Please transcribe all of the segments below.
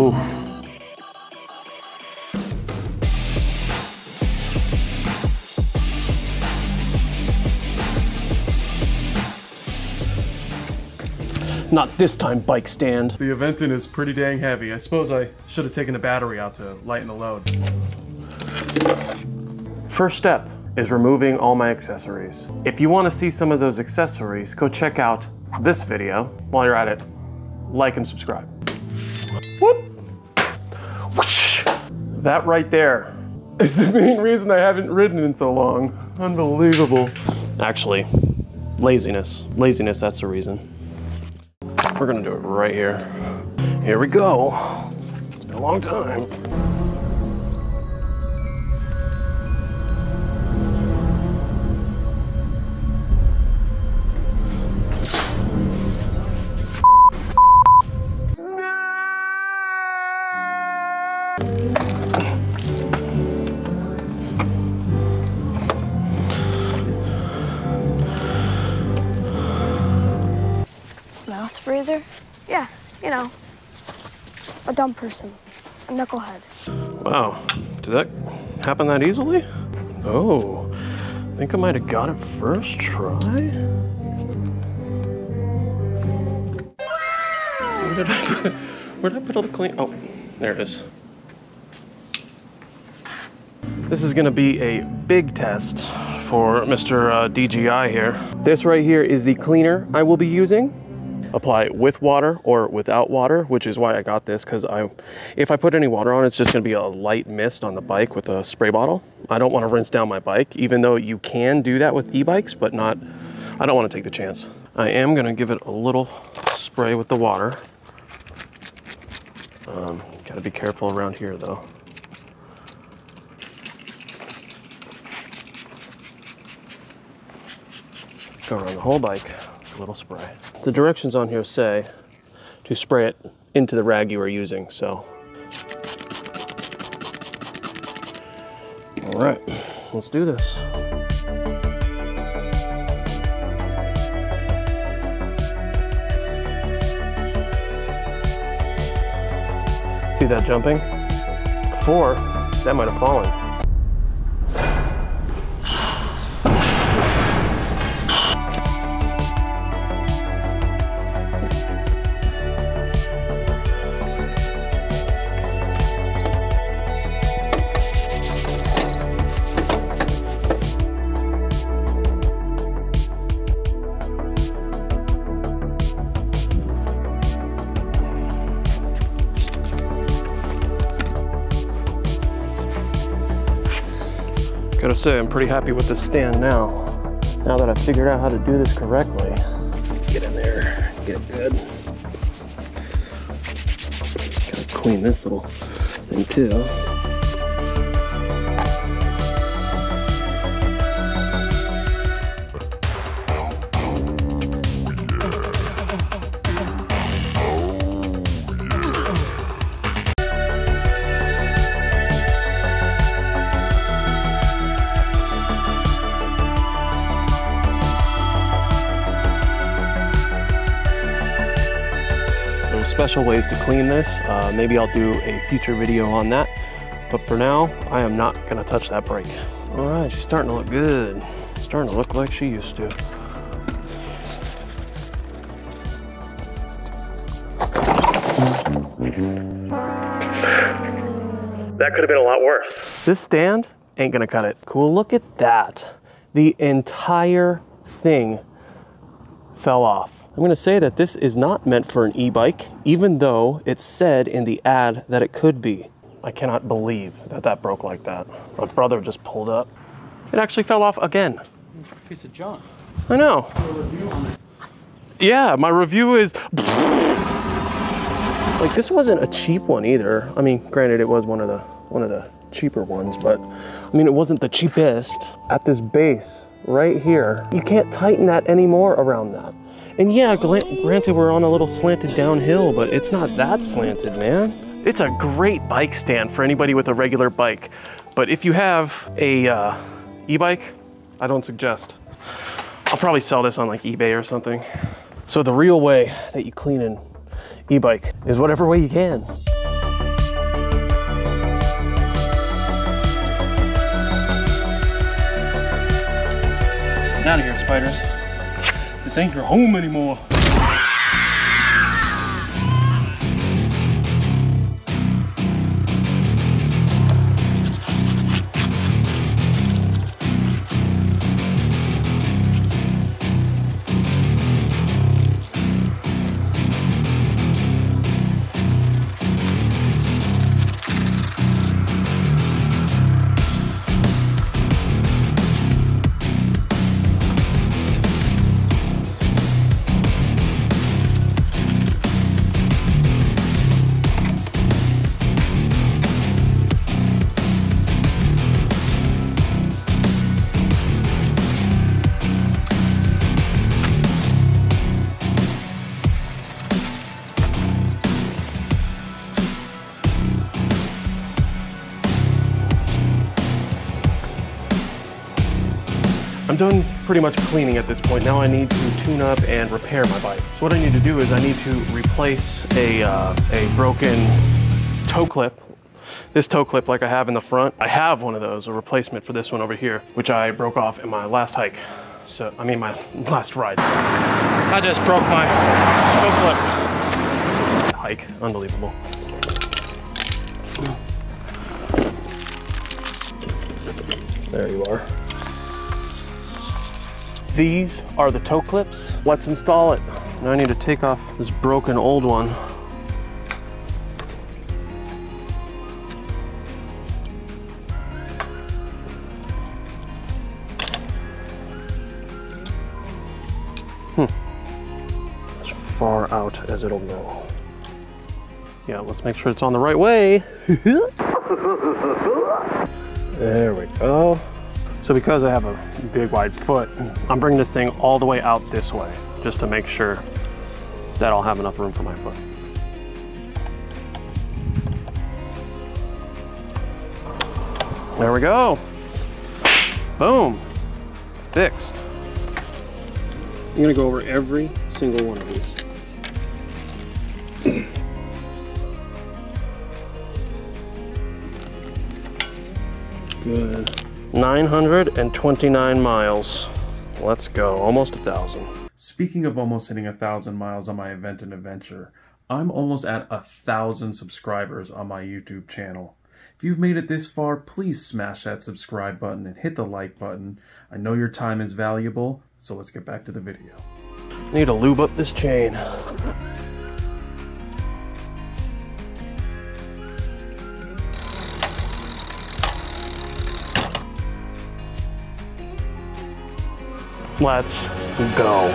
Oof. Not this time, bike stand. The Aventon is pretty dang heavy. I suppose I should have taken the battery out to lighten the load. First step is removing all my accessories. If you want to see some of those accessories, go check out this video. While you're at it, like and subscribe. That right there is the main reason I haven't ridden in so long. Unbelievable. Actually, laziness. Laziness, that's the reason. We're gonna do it right here. Here we go. It's been a long time. Mouth breather? Yeah, you know. A dumb person. A knucklehead. Wow, did that happen that easily? Oh, I think I might have got it first try. Where did I put, where did I put all the clean? Oh, there it is. This is gonna be a big test for Mr. Uh, DJI here. This right here is the cleaner I will be using apply it with water or without water, which is why I got this because I, if I put any water on, it's just gonna be a light mist on the bike with a spray bottle. I don't wanna rinse down my bike, even though you can do that with e-bikes, but not, I don't wanna take the chance. I am gonna give it a little spray with the water. Um, gotta be careful around here though. Go around the whole bike, little spray. The directions on here say to spray it into the rag you are using, so. All right, let's do this. See that jumping? Before, that might have fallen. Gotta say, I'm pretty happy with this stand now. Now that I've figured out how to do this correctly. Get in there, get good. Gotta clean this little thing too. Special ways to clean this. Uh, maybe I'll do a future video on that. But for now, I am not gonna touch that brake. All right, she's starting to look good. Starting to look like she used to. That could have been a lot worse. This stand ain't gonna cut it. Cool, look at that. The entire thing fell off. I'm gonna say that this is not meant for an e-bike, even though it said in the ad that it could be. I cannot believe that that broke like that. My brother just pulled up. It actually fell off again. Piece of junk. I know. Yeah, my review is like this wasn't a cheap one either. I mean, granted, it was one of the one of the cheaper ones, but I mean, it wasn't the cheapest. At this base right here, you can't tighten that anymore around that. And yeah, granted, we're on a little slanted downhill, but it's not that slanted, man. It's a great bike stand for anybody with a regular bike. But if you have a uh, e-bike, I don't suggest. I'll probably sell this on like eBay or something. So the real way that you clean an e-bike is whatever way you can. Out of here, spiders. This ain't your home anymore. Done pretty much cleaning at this point. Now I need to tune up and repair my bike. So what I need to do is I need to replace a, uh, a broken toe clip. This toe clip like I have in the front. I have one of those, a replacement for this one over here, which I broke off in my last hike. So, I mean my last ride. I just broke my toe clip. Hike, unbelievable. There you are. These are the toe clips. Let's install it. Now I need to take off this broken old one. Hmm. As far out as it'll go. Yeah, let's make sure it's on the right way. there we go. So because I have a big wide foot, I'm bringing this thing all the way out this way, just to make sure that I'll have enough room for my foot. There we go. Boom, fixed. I'm gonna go over every single one of these. Good. 929 miles. Let's go. Almost a thousand. Speaking of almost hitting a thousand miles on my Aventon Aventure, I'm almost at a thousand subscribers on my YouTube channel. If you've made it this far, please smash that subscribe button and hit the like button. I know your time is valuable, so let's get back to the video. Need to lube up this chain. Let's go.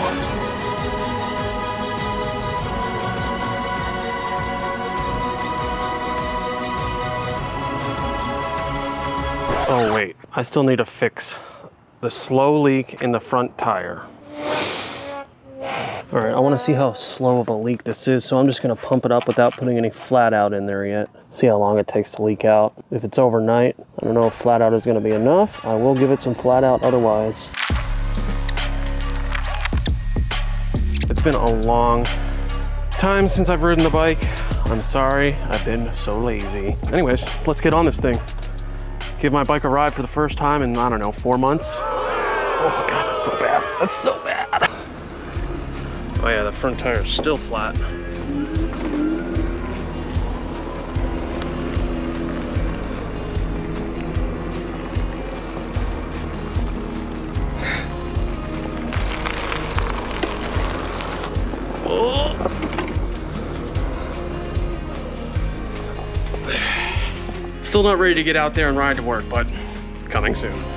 Oh wait, I still need to fix the slow leak in the front tire. All right, I wanna see how slow of a leak this is, so I'm just gonna pump it up without putting any flat out in there yet. See how long it takes to leak out. If it's overnight, I don't know if flat out is gonna be enough. I will give it some flat out otherwise. Been a long time since I've ridden the bike. I'm sorry, I've been so lazy. Anyways, let's get on this thing. Give my bike a ride for the first time in, I don't know, four months. Oh God, that's so bad. That's so bad. Oh yeah, the front tire is still flat. Still not ready to get out there and ride to work, but coming soon.